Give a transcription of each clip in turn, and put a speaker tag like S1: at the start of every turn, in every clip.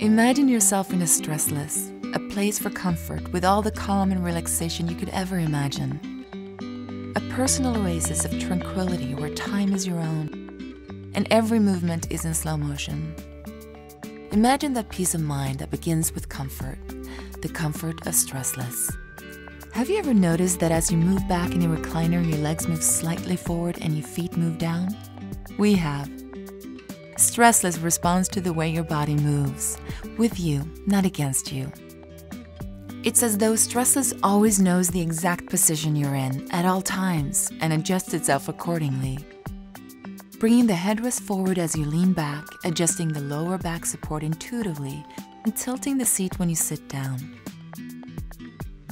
S1: Imagine yourself in a stressless, a place for comfort with all the calm and relaxation you could ever imagine. A personal oasis of tranquility where time is your own and every movement is in slow motion. Imagine that peace of mind that begins with comfort, the comfort of stressless. Have you ever noticed that as you move back in your recliner, your legs move slightly forward and your feet move down? We have. Stressless responds to the way your body moves, with you, not against you. It's as though Stressless always knows the exact position you're in at all times and adjusts itself accordingly. Bringing the headrest forward as you lean back, adjusting the lower back support intuitively, and tilting the seat when you sit down.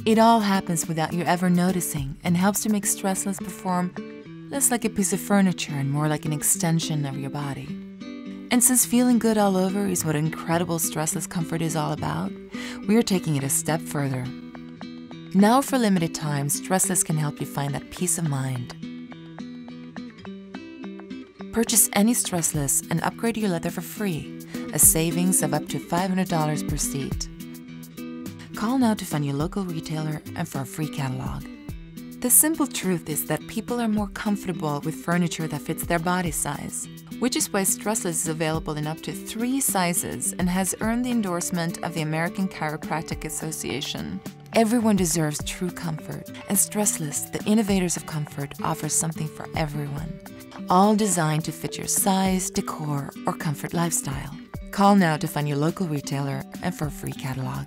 S1: It all happens without you ever noticing and helps to make Stressless perform less like a piece of furniture and more like an extension of your body. And since feeling good all over is what incredible stressless comfort is all about, we are taking it a step further. Now, for limited time, Stressless can help you find that peace of mind. Purchase any Stressless and upgrade your leather for free, a savings of up to $500 per seat. Call now to find your local retailer and for a free catalog. The simple truth is that people are more comfortable with furniture that fits their body size, which is why Stressless is available in up to three sizes and has earned the endorsement of the American Chiropractic Association. Everyone deserves true comfort, and Stressless, the innovators of comfort, offers something for everyone, all designed to fit your size, decor, or comfort lifestyle. Call now to find your local retailer and for a free catalog.